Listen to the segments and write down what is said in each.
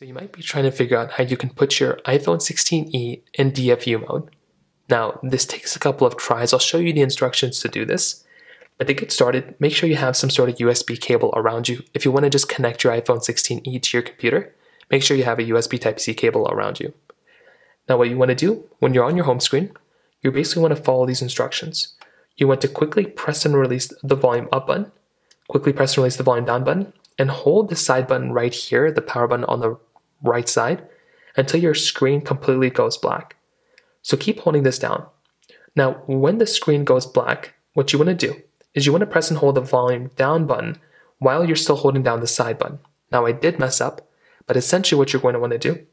So you might be trying to figure out how you can put your iPhone 16e in DFU mode. Now, this takes a couple of tries. I'll show you the instructions to do this. But to get started, make sure you have some sort of USB cable around you. If you want to just connect your iPhone 16e to your computer, make sure you have a USB Type-C cable around you. Now what you want to do, when you're on your home screen, you basically want to follow these instructions. You want to quickly press and release the volume up button, quickly press and release the volume down button, and hold the side button right here, the power button on the right side until your screen completely goes black. So keep holding this down. Now, when the screen goes black, what you want to do is you want to press and hold the volume down button while you're still holding down the side button. Now, I did mess up, but essentially what you're going to want to do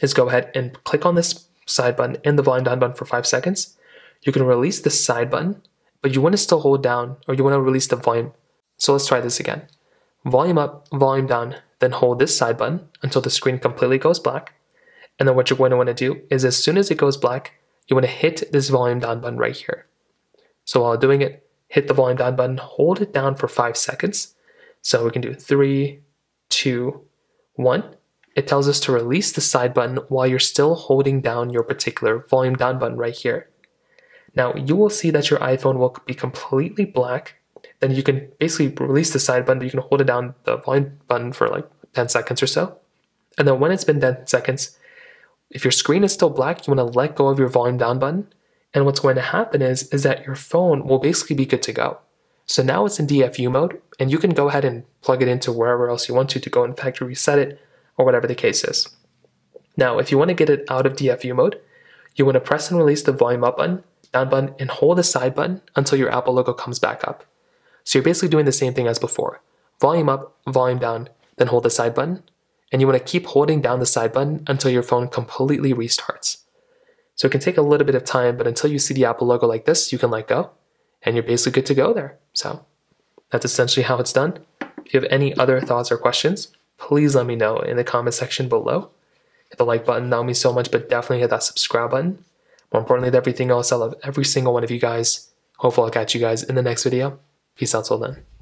is go ahead and click on this side button and the volume down button for five seconds. You can release the side button, but you want to still hold down or you want to release the volume. So let's try this again. Volume up, volume down, then hold this side button until the screen completely goes black. And then what you're going to want to do is as soon as it goes black, you want to hit this volume down button right here. So while doing it, hit the volume down button, hold it down for five seconds. So we can do three, two, one. It tells us to release the side button while you're still holding down your particular volume down button right here. Now you will see that your iPhone will be completely black then you can basically release the side button, but you can hold it down the volume button for like 10 seconds or so. And then when it's been 10 seconds, if your screen is still black, you want to let go of your volume down button. And what's going to happen is, is that your phone will basically be good to go. So now it's in DFU mode, and you can go ahead and plug it into wherever else you want to to go and factory reset it, or whatever the case is. Now, if you want to get it out of DFU mode, you want to press and release the volume up button, down button, and hold the side button until your Apple logo comes back up. So you're basically doing the same thing as before. Volume up, volume down, then hold the side button. And you want to keep holding down the side button until your phone completely restarts. So it can take a little bit of time, but until you see the Apple logo like this, you can let go. And you're basically good to go there. So that's essentially how it's done. If you have any other thoughts or questions, please let me know in the comment section below. Hit the like button, would mean so much, but definitely hit that subscribe button. More importantly than everything else, I love every single one of you guys. Hopefully I'll catch you guys in the next video. Peace out till then.